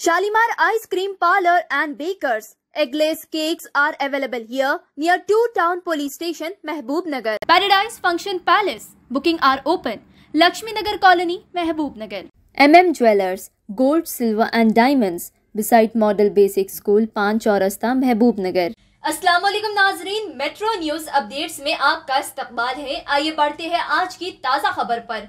Shalimar Ice Cream Parlor and Bakers. Eggless cakes are available here near Two Town Police Station, Mehboob Nagar. Paradise Function Palace. Booking are open. Lakshmi Nagar Colony, Mehboob Nagar. MM Jewelers. Gold, silver and diamonds. Beside Model Basic School, पान चौरस्ता महबूब नगर अस्सलाम वालेकुम नाजरीन metro news updates में आपका इस्तकबाल है आइए बढ़ते हैं आज की ताज़ा खबर पर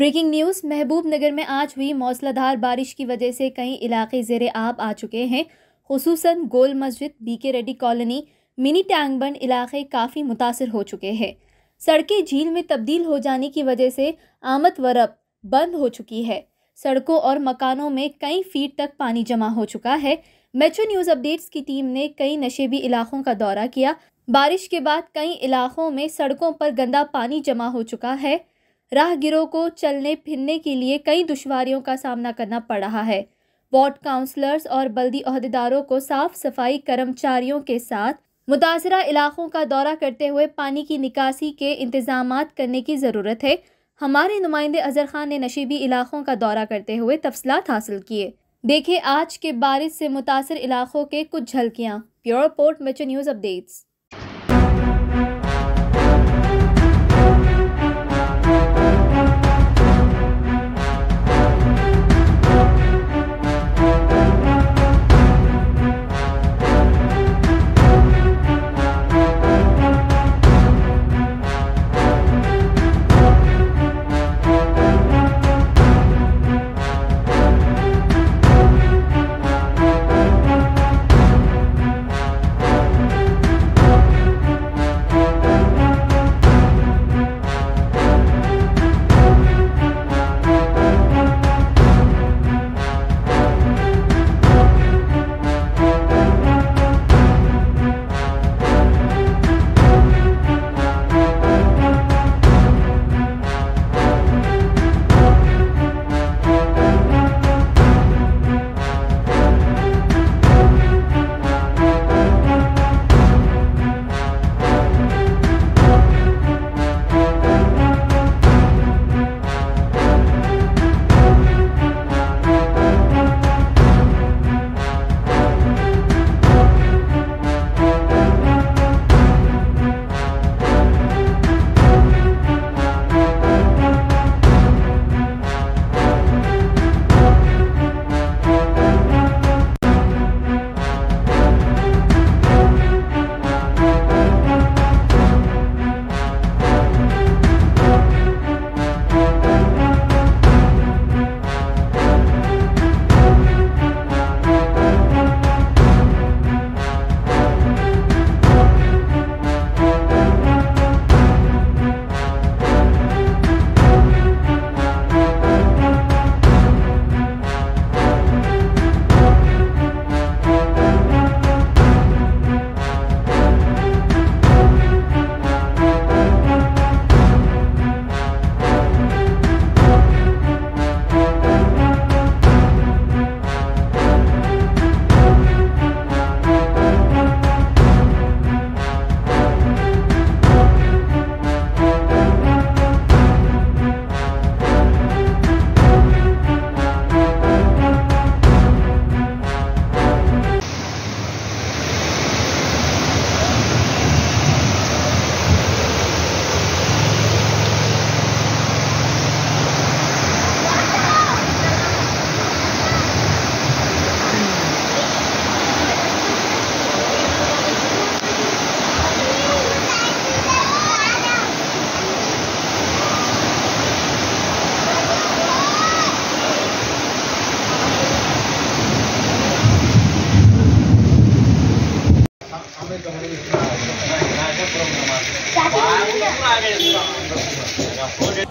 ब्रेकिंग न्यूज़ महबूब नगर में आज हुई मौसलाधार बारिश की वजह से कई इलाके जेर आब आ चुके हैं। खसूस गोल मस्जिद बी के रेड्डी कॉलोनी, मिनी टैंगबंड इलाके काफ़ी मुतासर हो चुके हैं। सड़कें झील में तब्दील हो जाने की वजह से आमद वरब बंद हो चुकी है। सड़कों और मकानों में कई फीट तक पानी जमा हो चुका है। मेट्रो न्यूज़ अपडेट्स की टीम ने कई नशेबी इलाकों का दौरा किया। बारिश के बाद कई इलाकों में सड़कों पर गंदा पानी जमा हो चुका है। राहगीरों को चलने फिरने के लिए कई दुश्वारियों का सामना करना पड़ रहा है। वार्ड काउंसलर्स और बल्दी अहदेदारों को साफ़ सफ़ाई कर्मचारियों के साथ मुतासरा इलाकों का दौरा करते हुए पानी की निकासी के इंतज़ाम करने की ज़रूरत है। हमारे नुमाइंदे अजहर खान ने नशीबी इलाकों का दौरा करते हुए तफसलात हासिल किए। देखे आज के बारिश से मुतासर इलाकों के कुछ झलकियाँ। प्योर पोर्ट मेचो न्यूज़ अपडेट्स।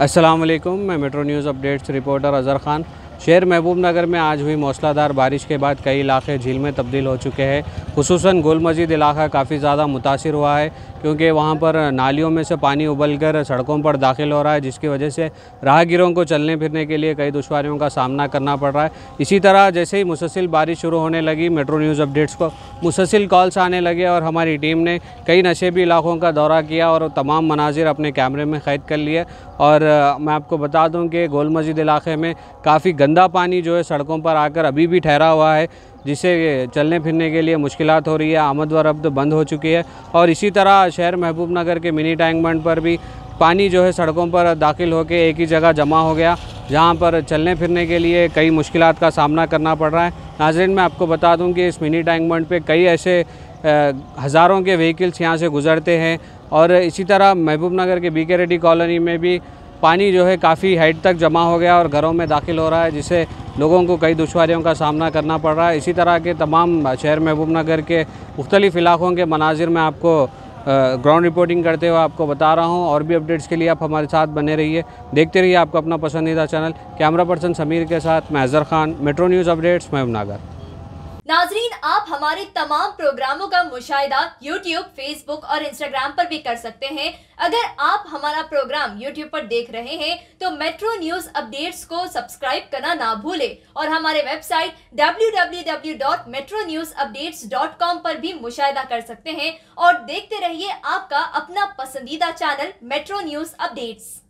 अस्सलाम वालेकुम मैं metro news updates reporter Azhar Khan. शहर महबूब नगर में आज हुई मौसलाधार बारिश के बाद कई इलाके झील में तब्दील हो चुके हैं। खसूस गोल मस्जिद इलाका काफ़ी ज़्यादा मुतासर हुआ है। क्योंकि वहाँ पर नालियों में से पानी उबल कर सड़कों पर दाखिल हो रहा है, जिसकी वजह से राहगीरों को चलने फिरने के लिए कई दुशारियों का सामना करना पड़ रहा है। इसी तरह जैसे ही मुसलसिल बारिश शुरू होने लगी, मेट्रो न्यूज़ अपडेट्स को, मुसलसिल कॉल्स आने लगे और हमारी टीम ने कई नशेबी इलाकों का दौरा किया और तमाम मनाजिर अपने कैमरे में क़ैद कर लिए। और मैं आपको बता दूँ कि गोल मस्जिद इलाके में काफ़ी गंदा पानी जो है सड़कों पर आकर अभी भी ठहरा हुआ है। जिससे चलने फिरने के लिए मुश्किल हो रही है, आमद व रफ्त बंद हो चुकी है और इसी तरह शहर महबूब नगर के मिनी टैंक बंड पर भी पानी जो है सड़कों पर दाखिल होकर एक ही जगह जमा हो गया, जहाँ पर चलने फिरने के लिए कई मुश्किल का सामना करना पड़ रहा है। नाजरन, मैं आपको बता दूँ कि इस मिनी टैंक बंड पर कई ऐसे हज़ारों के व्हीकल्स यहाँ से गुज़रते हैं और इसी तरह महबूब नगर के बी रेड्डी कॉलोनी में भी पानी जो है काफ़ी हाइट तक जमा हो गया और घरों में दाखिल हो रहा है जिससे लोगों को कई दुशारियों का सामना करना पड़ रहा है। इसी तरह के तमाम शहर महबूब नगर के मुख्तलिफ़ इलाकों के मनाजिर में आपको ग्राउंड रिपोर्टिंग करते हुए आपको बता रहा हूँ और भी अपडेट्स के लिए आप हमारे साथ बने रहिए। देखते रहिए आपका अपना पसंदीदा चैनल कैमरा पर्सन समीर के साथ, मैं Azhar Khan metro news updates Mahbubnagar नाजरीन, आप हमारे तमाम प्रोग्रामों का मुशाहिदा यूट्यूब फेसबुक और इंस्टाग्राम पर भी कर सकते हैं। अगर आप हमारा प्रोग्राम यूट्यूब पर देख रहे हैं तो मेट्रो न्यूज़ अपडेट्स को सब्सक्राइब करना ना भूलें और हमारे वेबसाइट www.metronewsupdates.com पर भी मुशाहिदा कर सकते हैं और देखते रहिए आपका अपना पसंदीदा चैनल मेट्रो न्यूज़ अपडेट्स